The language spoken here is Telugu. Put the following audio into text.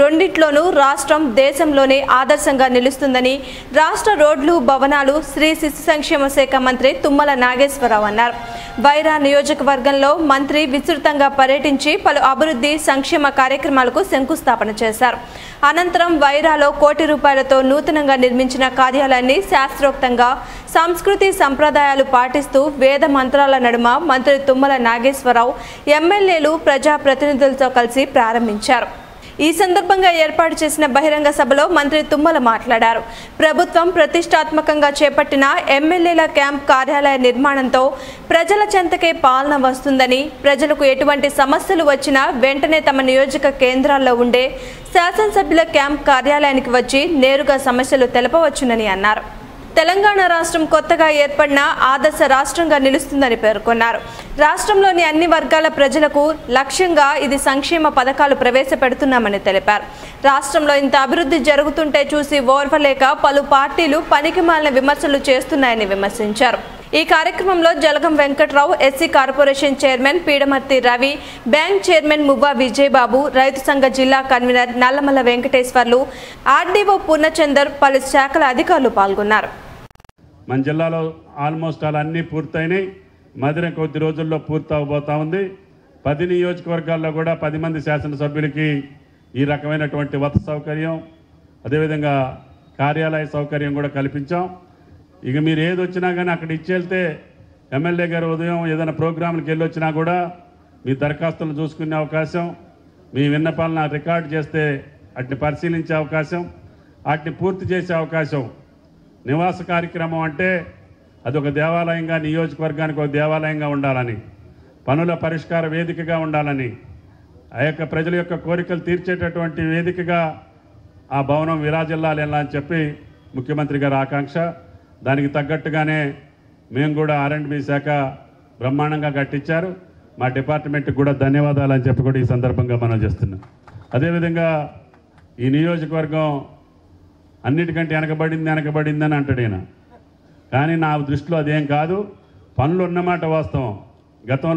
రెండిట్లోనూ రాష్ట్రం దేశంలోనే ఆదర్శంగా నిలుస్తుందని రాష్ట్ర రోడ్లు భవనాలు శ్రీ శిశు సంక్షేమ శాఖ మంత్రి తుమ్మల నాగేశ్వరరావు అన్నారు. వైరా నియోజకవర్గంలో మంత్రి విస్తృతంగా పర్యటించి పలు అభివృద్ధి సంక్షేమ కార్యక్రమాలకు శంకుస్థాపన చేశారు. అనంతరం వైరాలో కోటి రూపాయలతో నూతనంగా నిర్మించిన కార్యాలయాన్ని శాస్త్రోక్తంగా సంస్కృతి సంప్రదాయాలు పాటిస్తూ వేద మంత్రాల నడుమ మంత్రి తుమ్మల నాగేశ్వరరావు ఎమ్మెల్యేలు ప్రజాప్రతినిధులతో కలిసి ప్రారంభించారు. ఈ సందర్భంగా ఏర్పాటు చేసిన బహిరంగ సభలో మంత్రి తుమ్మల మాట్లాడారు. ప్రభుత్వం ప్రతిష్టాత్మకంగా చేపట్టిన ఎమ్మెల్యేల క్యాంప్ కార్యాలయ నిర్మాణంతో ప్రజల చెంతకే పాలన వస్తుందని ప్రజలకు ఎటువంటి సమస్యలు వచ్చినా వెంటనే తమ నియోజక కేంద్రాల్లో ఉండే శాసనసభ్యుల క్యాంప్ కార్యాలయానికి వచ్చి నేరుగా సమస్యలు తెలపవచ్చునని అన్నారు. తెలంగాణ రాష్ట్రం కొత్తగా ఏర్పడిన ఆదర్శ రాష్ట్రంగా నిలుస్తుందని పేర్కొన్నారు. రాష్ట్రంలోని అన్ని వర్గాల ప్రజలకు లక్ష్యంగా ఇది సంక్షేమ పథకాలు ప్రవేశపెడుతున్నామని తెలిపారు. రాష్ట్రంలో ఇంత అభివృద్ధి జరుగుతుంటే చూసి ఓర్వలేక పలు పార్టీలు పనికిమాలిన విమర్శలు చేస్తున్నాయని విమర్శించారు. ఈ కార్యక్రమంలో Jalagam Venkatrao SC corporation chairman Peedamarthi Ravi bank chairman Muvva Vijayababu రైతు సంఘ జిల్లా కన్వీనర్ నల్లమల్ల వెంకటేశ్వర్లు ఆర్డీఓ పూర్ణచందర్ పలు శాఖల అధికారులు పాల్గొన్నారు. మన జిల్లాలో ఆల్మోస్ట్ అలా అన్నీ పూర్తయినాయి. మధుర కొద్ది రోజుల్లో పూర్తి ఉంది. పది నియోజకవర్గాల్లో కూడా పది మంది శాసనసభ్యులకి ఈ రకమైనటువంటి వసతి సౌకర్యం అదేవిధంగా కార్యాలయ సౌకర్యం కూడా కల్పించాం. ఇక మీరు ఏది వచ్చినా కానీ అక్కడ ఇచ్చేళ్తే ఎమ్మెల్యే గారు ఉదయం ఏదైనా ప్రోగ్రాంలకు వెళ్ళి వచ్చినా కూడా మీ దరఖాస్తులను చూసుకునే అవకాశం మీ విన్నపాలను రికార్డ్ చేస్తే వాటిని పరిశీలించే అవకాశం వాటిని పూర్తి చేసే అవకాశం నివాస కార్యక్రమం అంటే అది ఒక దేవాలయంగా నియోజకవర్గానికి ఒక దేవాలయంగా ఉండాలని పనుల పరిష్కార వేదికగా ఉండాలని ఆ యొక్క ప్రజల యొక్క కోరికలు తీర్చేటటువంటి వేదికగా ఆ భవనం విరాజిల్లాలి అని చెప్పి ముఖ్యమంత్రి గారి ఆకాంక్ష. దానికి తగ్గట్టుగానే మేము కూడా ఆర్ఎండ్బి శాఖ బ్రహ్మాండంగా కట్టించారు. మా డిపార్ట్మెంట్కి కూడా ధన్యవాదాలు అని చెప్పి కూడా ఈ సందర్భంగా మనం చేస్తున్నాం. అదేవిధంగా ఈ నియోజకవర్గం అన్నిటికంటే వెనకబడింది వెనకబడింది అని అంటాడు ఈయన. కానీ నా దృష్టిలో అదేం కాదు పనులు ఉన్నమాట వాస్తవం. గతంలో